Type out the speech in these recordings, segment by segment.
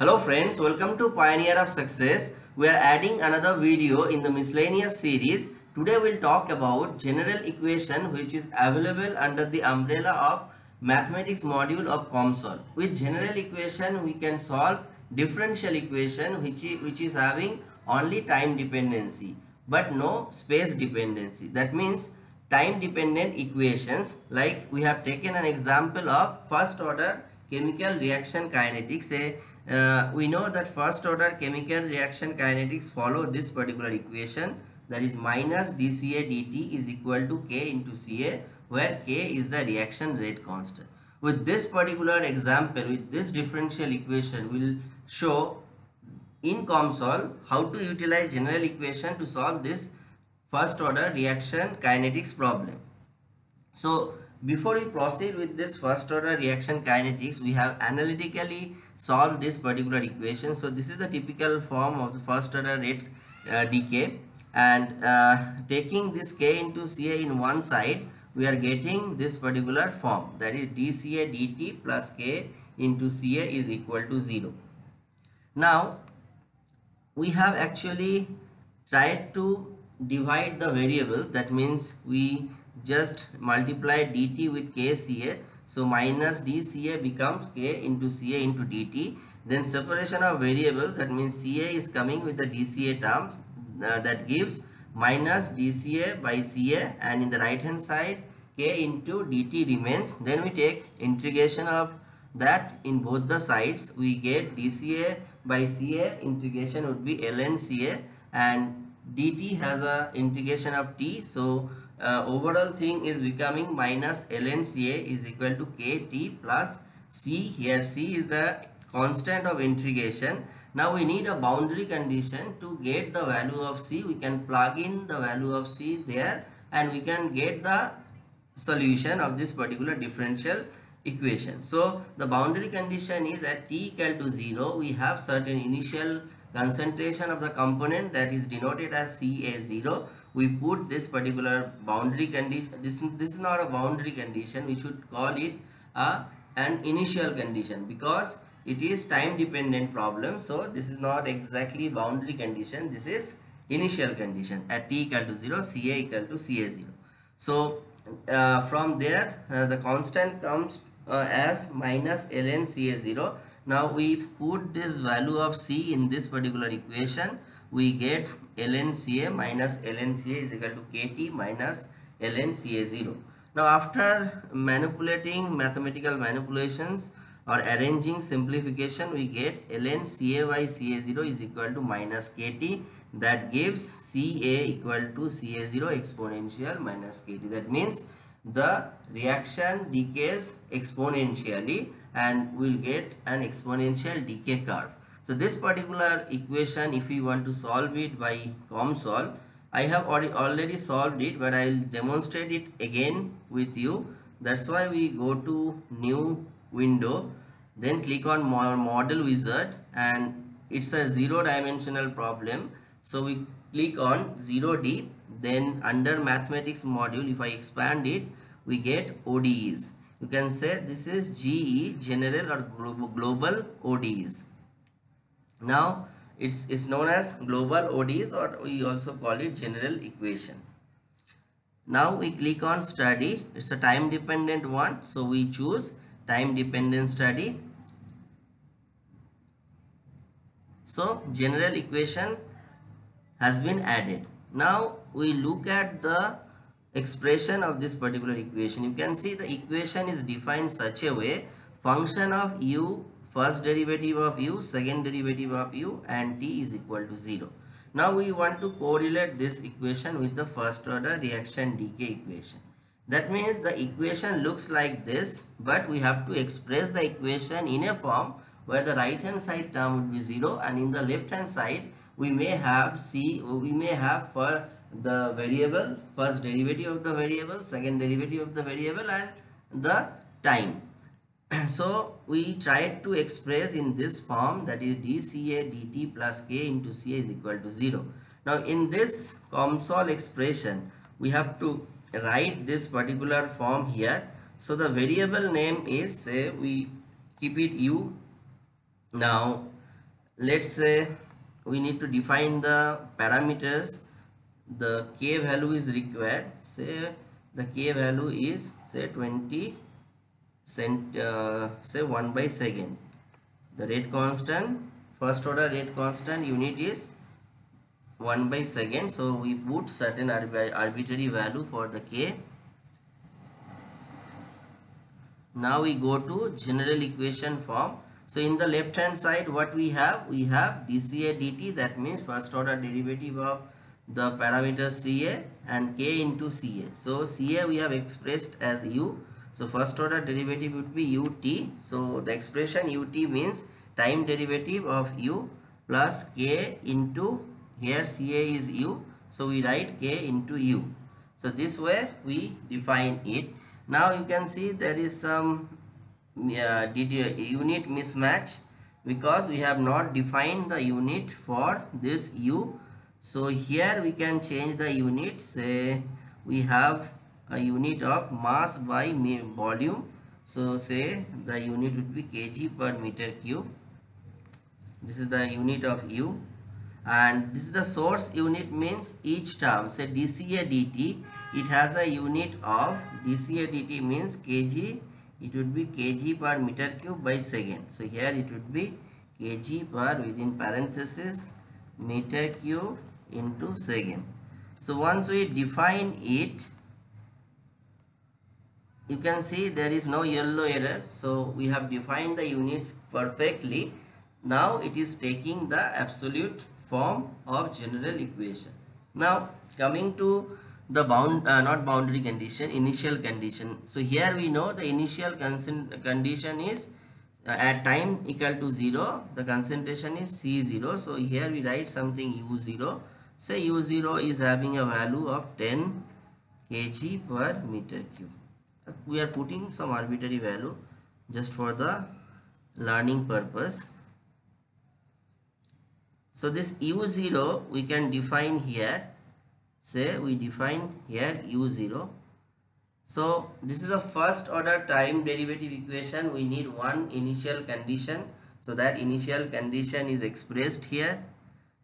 Hello friends, welcome to Pioneer of Success. We are adding another video in the miscellaneous series. Today we'll talk about general equation which is available under the umbrella of mathematics module of COMSOL. With general equation we can solve differential equation which is, which is having only time dependency but no space dependency. That means time dependent equations like we have taken an example of first order chemical reaction kinetics. Say uh, we know that first order chemical reaction kinetics follow this particular equation that is minus dCA dt is equal to K into Ca where K is the reaction rate constant. With this particular example with this differential equation we will show in COMSOL how to utilize general equation to solve this first order reaction kinetics problem. So before we proceed with this first order reaction kinetics we have analytically solved this particular equation. So this is the typical form of the first order rate uh, decay and uh, taking this k into Ca in one side we are getting this particular form that is dCA dt plus k into Ca is equal to 0. Now we have actually tried to divide the variables that means we just multiply dt with kca so minus dca becomes k into ca into dt. Then separation of variables that means ca is coming with the dca term uh, that gives minus dca by ca and in the right hand side k into dt remains. Then we take integration of that in both the sides. We get dca by ca integration would be ln ca and dt has a integration of t. So uh, overall thing is becoming minus ln ca is equal to kt plus c. Here c is the constant of integration. Now we need a boundary condition to get the value of c. We can plug in the value of c there and we can get the solution of this particular differential equation. So the boundary condition is at t equal to 0 we have certain initial concentration of the component that is denoted as Ca0 we put this particular boundary condition this, this is not a boundary condition we should call it a an initial condition because it is time dependent problem. So this is not exactly boundary condition this is initial condition at t equal to 0 ca equal to ca0 so uh, from there uh, the constant comes uh, as minus ln ca0 now we put this value of c in this particular equation we get ln ca minus ln ca is equal to kt minus ln ca0 now after manipulating mathematical manipulations or arranging simplification we get ln ca by ca0 is equal to minus kt that gives ca equal to ca0 exponential minus kt that means the reaction decays exponentially and we'll get an exponential decay curve. So this particular equation if we want to solve it by COMSOL, I have already solved it but I will demonstrate it again with you. That's why we go to new window then click on model wizard and it's a zero dimensional problem. So we click on 0D then under mathematics module if I expand it we get ODEs you can say this is GE general or global ODEs now it's it's known as global ODEs or we also call it general equation. Now we click on study. It's a time dependent one so we choose time dependent study. So general equation has been added. Now we look at the expression of this particular equation. You can see the equation is defined such a way. Function of u first derivative of u second derivative of u and t is equal to 0 now we want to correlate this equation with the first order reaction decay equation. That means the equation looks like this but we have to express the equation in a form where the right hand side term would be 0 and in the left hand side we may have c we may have for the variable first derivative of the variable second derivative of the variable and the time so we tried to express in this form that is dca dt plus k into ca is equal to 0 now in this COMSOL expression we have to write this particular form here. So the variable name is say we keep it u. Now let's say we need to define the parameters. The k value is required. Say the k value is say 20 cent uh, say 1 by second. The rate constant first order rate constant unit is 1 by second. So we put certain arbitrary value for the k. Now we go to general equation form. So in the left hand side what we have? We have dca dt. That means first order derivative of the parameter ca and k into ca. So ca we have expressed as u so first order derivative would be ut so the expression ut means time derivative of u plus k into here ca is u. So we write k into u. So this way we define it. Now you can see there is some uh, unit mismatch because we have not defined the unit for this u. So here we can change the unit. Say we have a unit of mass by volume. So say the unit would be kg per meter cube. This is the unit of u. And this is the source unit means each term. Say dca dt it has a unit of dca dt means kg. It would be kg per meter cube by second. So here it would be kg per within parenthesis meter cube into second. So once we define it you can see there is no yellow error so we have defined the units perfectly. Now it is taking the absolute form of general equation. Now coming to the bound uh, not boundary condition initial condition. So here we know the initial condition is uh, at time equal to 0 the concentration is c0 so here we write something u0 say u0 is having a value of 10 kg per meter cube we are putting some arbitrary value just for the learning purpose. So this u0 we can define here. Say we define here u0 so this is a first order time derivative equation. We need one initial condition. So that initial condition is expressed here.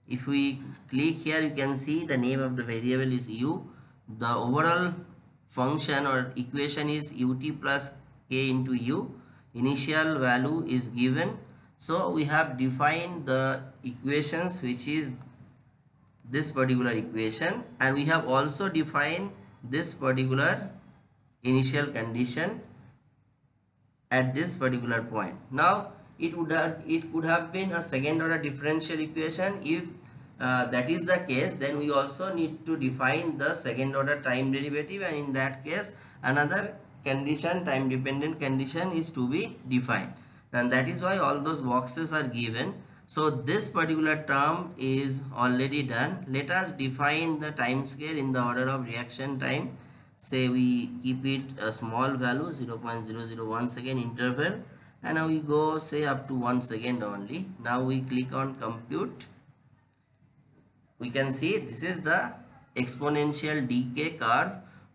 If we click here you can see the name of the variable is u. The overall function or equation is ut plus k into u. Initial value is given. So we have defined the equations which is this particular equation. And we have also defined this particular initial condition at this particular point. Now it would have it could have been a second order differential equation if uh, that is the case then we also need to define the second order time derivative and in that case another condition time dependent condition is to be defined and that is why all those boxes are given so this particular term is already done. Let us define the time scale in the order of reaction time. Say we keep it a small value 0.001 second interval and now we go say up to 1 second only. Now we click on compute. We can see this is the exponential decay curve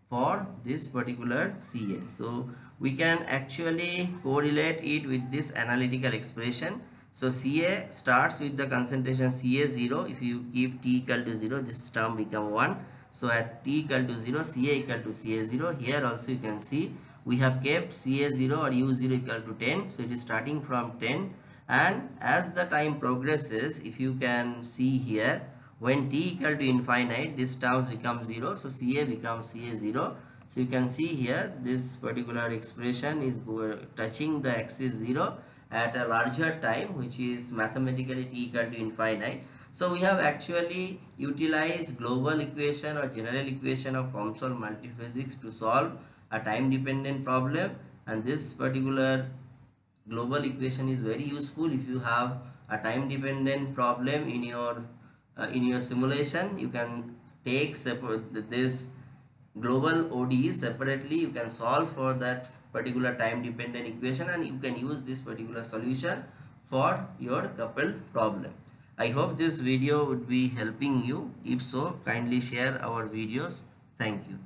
for this particular CA. So we can actually correlate it with this analytical expression so Ca starts with the concentration Ca0. If you keep T equal to 0, this term become 1. So at T equal to 0, Ca equal to Ca0. Here also you can see we have kept Ca0 or U0 equal to 10. So it is starting from 10. And as the time progresses, if you can see here, when T equal to infinite, this term becomes 0. So Ca becomes Ca0. So you can see here, this particular expression is touching the axis 0 at a larger time which is mathematically t equal to infinite. So we have actually utilized global equation or general equation of COMSOL multiphysics to solve a time dependent problem and this particular global equation is very useful if you have a time dependent problem in your uh, in your simulation you can take separate this global ODE separately you can solve for that particular time dependent equation and you can use this particular solution for your coupled problem. I hope this video would be helping you. If so, kindly share our videos. Thank you.